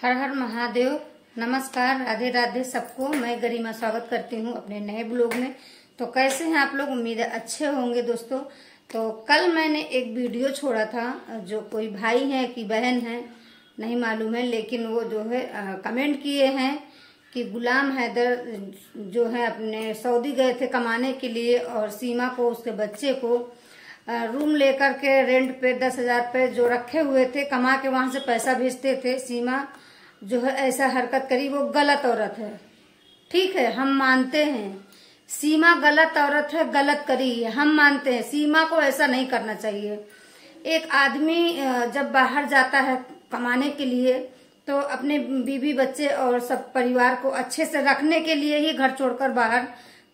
हर हर महादेव। नमस्कार राधे राधे सबको। मैं गरिमा स्वागत करती हूँ अपने नए ब्लॉग में। तो कैसे हैं आप लोग? उम्मीद है अच्छे होंगे दोस्तों। तो कल मैंने एक वीडियो छोड़ा था जो कोई भाई है कि बहन है नहीं मालूम है लेकिन वो जो है आ, कमेंट किए हैं कि गुलाम हैदर जो है अपने सऊदी गए थे कमाने के लिए और सीमा को उसके बच्चे को रूम लेकर के रेंट पे दस हज़ार पे जो रखे हुए थे कमा के वहाँ से पैसा भेजते थे सीमा। जो है ऐसा हरकत करी, वो गलत औरत है। ठीक है, हम मानते हैं। सीमा गलत औरत है, गलत करी है। हम मानते हैं, सीमा को ऐसा नहीं करना चाहिए। एक आदमी जब बाहर जाता है कमाने के लिए तो अपने बीवी बच्चे और सब परिवार को अच्छे से रखने के लिए ही घर छोड़कर बाहर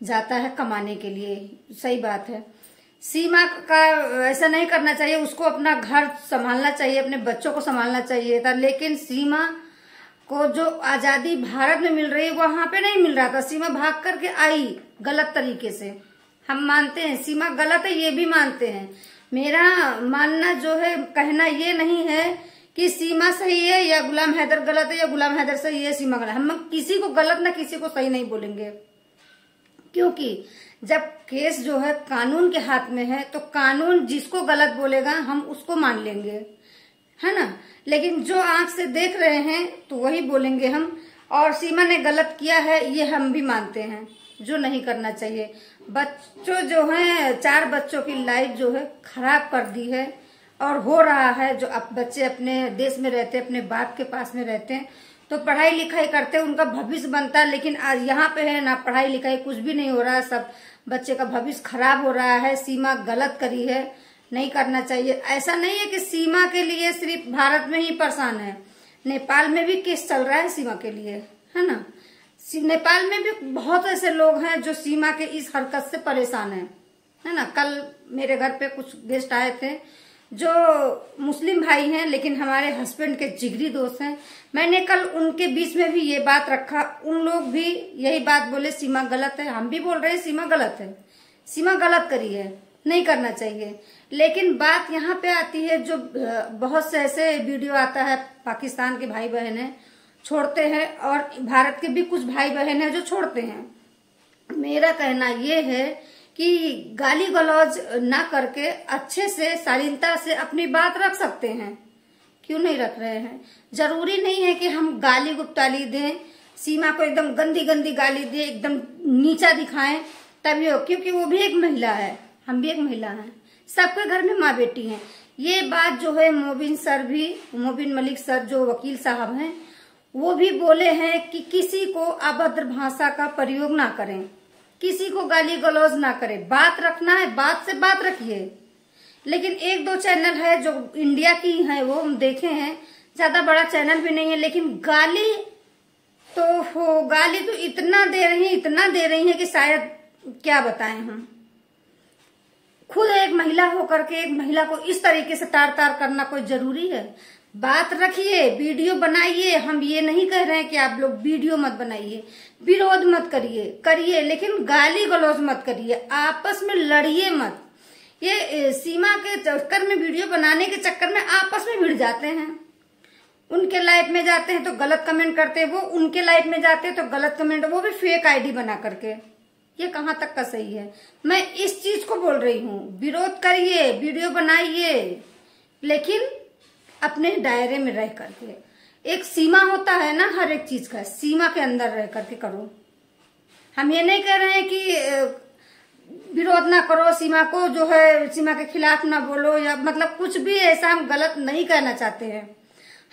जाता है कमाने के लिए। सही बात है। सीमा का ऐसा नहीं करना चाहिए, उसको अपना घर संभालना चाहिए, अपने बच्चों को संभालना चाहिए था, लेकिन सीमा को जो आज़ादी भारत में मिल रही है, वहाँ पे नहीं मिल रहा था। सीमा भाग करके आई गलत तरीके से। हम मानते हैं, सीमा गलत है, ये भी मानते हैं। मेरा मानना जो है, कहना ये नहीं है कि सीमा सही है या गुलाम हैदर गलत है या गुलाम हैदर सही है, सीमा गलत। हम किसी को गलत ना किसी को सही नहीं बोलेंगे। क्योंकि जब केस जो है कानून के हाथ में है तो कानून जिसको गलत बोलेगा, हम उसको मान लेंगे। है ना? लेकिन जो आँख से देख रहे हैं तो वही बोलेंगे हम, और सीमा ने गलत किया है, ये हम भी मानते हैं, जो नहीं करना चाहिए। बच्चों जो है, चार बच्चों की लाइफ जो है, खराब कर दी है, और हो रहा है, जो अब बच्चे अपने देश में रहते, अपने बाप के पास में रहते हैं तो पढ़ाई लिखाई करते, उनका भविष्य बनता है लेकिन आज यहाँ पे है ना, पढ़ाई लिखाई कुछ भी नहीं हो रहा है सब बच्चे का भविष्य खराब हो रहा है, सीमा गलत करी है नहीं करना चाहिए। ऐसा नहीं है कि सीमा के लिए सिर्फ़ भारत में ही परेशान है। नेपाल में भी केस चल रहा है सीमा के लिए, है ना? नेपाल में भी बहुत ऐसे लोग हैं जो सीमा के इस हरकत से परेशान है है ना? कल मेरे घर पे कुछ गेस्ट आए थे जो मुस्लिम भाई हैं, लेकिन हमारे हस्बैंड के जिगरी दोस्त हैं। मैंने कल उनके बीच में भी ये बात रखा। उन लोग भी यही बात बोले, सीमा गलत है। हम भी बोल रहे हैं, सीमा गलत है। सीमा गलत करी है। नहीं करना चाहिए। लेकिन बात यहाँ पे आती है जो बहुत से ऐसे वीडियो आता है पाकिस्तान के भाई बहन है, छोड़ते हैं और भारत के भी कुछ भाई बहन है जो छोड़ते हैं। मेरा कहना ये है कि गाली गलौज ना करके अच्छे से, शालीनता से अपनी बात रख सकते हैं। क्यों नहीं रख रहे हैं? ज़रूरी नहीं है कि हम गाली गुप्ताली दें, सीमा को एकदम गंदी गंदी गाली दें, एकदम नीचा दिखाएँ, तभी हो, क्योंकि वो भी एक महिला है, हम भी एक महिला हैं। सबके घर में माँ बेटी हैं। ये बात जो है मोबिन सर भी, मोबिन मलिक सर जो वकील साहब हैं, वो भी बोले हैं कि किसी को अभद्र भाषा का प्रयोग ना करें। किसी को गाली गलौज ना करें। बात रखना है, बात से बात रखिए। लेकिन एक दो चैनल है जो इंडिया की है, वो हम देखे हैं। ज़्यादा बड़ा चैनल भी नहीं है, लेकिन गाली तो हो, गाली तो इतना दे रही है, इतना दे रही है कि शायद क्या बताएँ हम। खुद एक महिला होकर के, एक महिला को इस तरीके से तार तार करना कोई ज़रूरी है? बात रखिए, वीडियो बनाइए। हम ये नहीं कह रहे हैं कि आप लोग वीडियो मत बनाइए। विरोध मत करिए करिए, लेकिन गाली गलौज मत करिए। आपस में लड़िए मत। ये सीमा के चक्कर में वीडियो बनाने के चक्कर में आपस में भिड़ जाते हैं। उनके लाइफ में जाते हैं तो गलत कमेंट करते हैं, वो उनके लाइफ में जाते हैं तो गलत कमेंट, वो भी फेक आईडी बना करके। ये कहाँ तक का सही है? मैं इस चीज़ को बोल रही हूँ। विरोध करिए, वीडियो बनाइए। लेकिन अपने दायरे में रह करके। एक सीमा होता है ना हर एक चीज़ का, सीमा के अंदर रह करके करो। हम ये नहीं कह रहे हैं कि विरोध ना करो, सीमा को जो है, सीमा के खिलाफ ना बोलो या मतलब कुछ भी ऐसा हम गलत नहीं कहना चाहते हैं।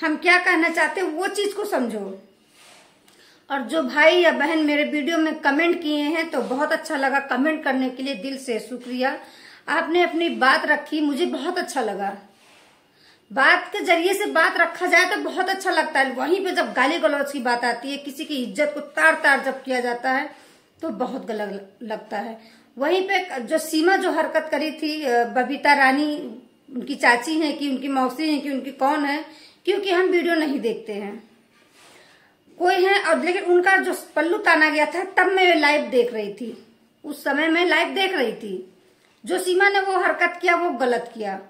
हम क्या कहना चाहते हैं वो चीज़ को समझो। और जो भाई या बहन मेरे वीडियो में कमेंट किए हैं तो बहुत अच्छा लगा कमेंट करने के लिए दिल से शुक्रिया। आपने अपनी बात रखी, मुझे बहुत अच्छा लगा। बात के ज़रिए से बात रखा जाए तो बहुत अच्छा लगता है। वहीं पे जब गाली गलौज की बात आती है, किसी की इज़्ज़त को तार तार जब किया जाता है तो बहुत गलत लगता है। वहीं पे जो सीमा जो हरकत करी थी बबीता रानी, उनकी चाची है कि उनकी मौसी है कि उनकी कौन है, क्योंकि हम वीडियो नहीं देखते हैं। कोई है और लेकिन उनका जो पल्लू ताना गया था, तब मैं लाइव देख रही थी। उस समय मैं लाइव देख रही थी। जो सीमा ने वो हरकत किया, वो गलत किया।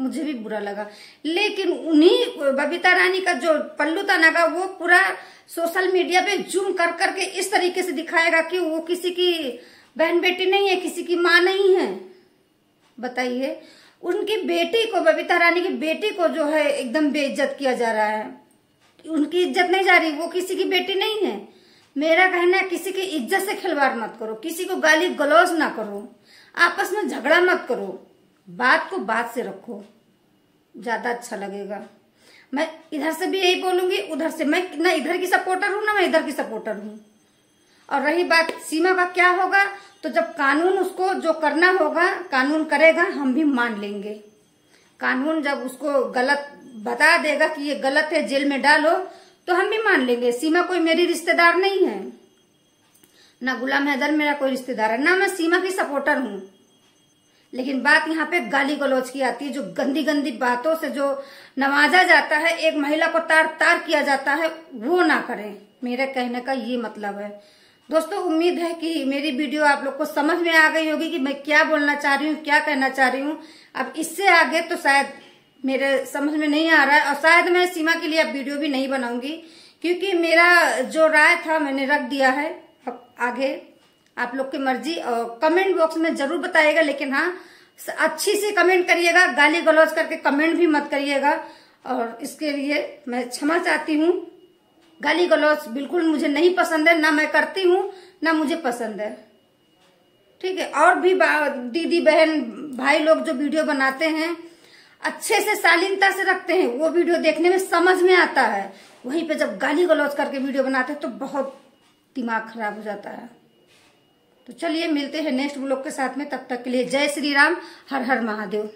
मुझे भी बुरा लगा। लेकिन उन्हीं, बबीता रानी का जो पल्लू तनागा वो पूरा सोशल मीडिया पे जूम कर करके इस तरीके से दिखाएगा कि वो किसी की बहन बेटी नहीं है, किसी की माँ नहीं है। बताइए, उनकी बेटी को, बबीता रानी की बेटी को जो है, एकदम बेइज्जत किया जा रहा है। उनकी इज़्ज़त नहीं जा रही, वो किसी की बेटी नहीं है। मेरा कहना है, किसी की इज़्ज़त से खिलवाड़ मत करो, किसी को गाली गलौज ना करो, आपस में झगड़ा मत करो, बात को बात से रखो, ज़्यादा अच्छा लगेगा। मैं इधर से भी यही बोलूँगी, उधर से मैं, ना इधर की सपोर्टर हूँ, ना मैं इधर की सपोर्टर हूँ। और रही बात, सीमा का क्या होगा तो जब कानून उसको जो करना होगा, कानून करेगा, हम भी मान लेंगे। कानून जब उसको गलत बता देगा कि ये गलत है, जेल में डालो तो हम भी मान लेंगे। सीमा कोई मेरी रिश्तेदार नहीं है। ना गुलाम हैदर मेरा कोई रिश्तेदार है, ना मैं सीमा की सपोर्टर हूँ। लेकिन बात यहाँ पे गाली गलौज की आती है, जो गंदी गंदी बातों से जो नवाजा जाता है, एक महिला को तार तार किया जाता है, वो ना करें। मेरे कहने का ये मतलब है। दोस्तों, उम्मीद है कि मेरी वीडियो आप लोग को समझ में आ गई होगी कि मैं क्या बोलना चाह रही हूँ, क्या कहना चाह रही हूँ। अब इससे आगे तो शायद मेरे समझ में नहीं आ रहा है, और शायद मैं सीमा के लिए अब वीडियो भी नहीं बनाऊँगी, क्योंकि मेरा जो राय था मैंने रख दिया है आगे आप लोग की मर्ज़ी, और कमेंट बॉक्स में ज़रूर बताइएगा, लेकिन हाँ अच्छी से कमेंट करिएगा, गाली गलौज करके कमेंट भी मत करिएगा, और इसके लिए मैं क्षमा चाहती हूँ। गाली गलौज बिल्कुल मुझे नहीं पसंद है, ना मैं करती हूँ, ना मुझे पसंद है। ठीक है, और भी दीदी बहन भाई लोग जो वीडियो बनाते हैं अच्छे से शालीनता से रखते हैं। वो वीडियो देखने में समझ में आता है। वहीं पे जब गाली गलौज करके वीडियो बनाते हैं तो बहुत दिमाग खराब हो जाता है। तो चलिए, मिलते हैं नेक्स्ट ब्लॉग के साथ में। तब तक के लिए जय श्री राम, हर हर महादेव।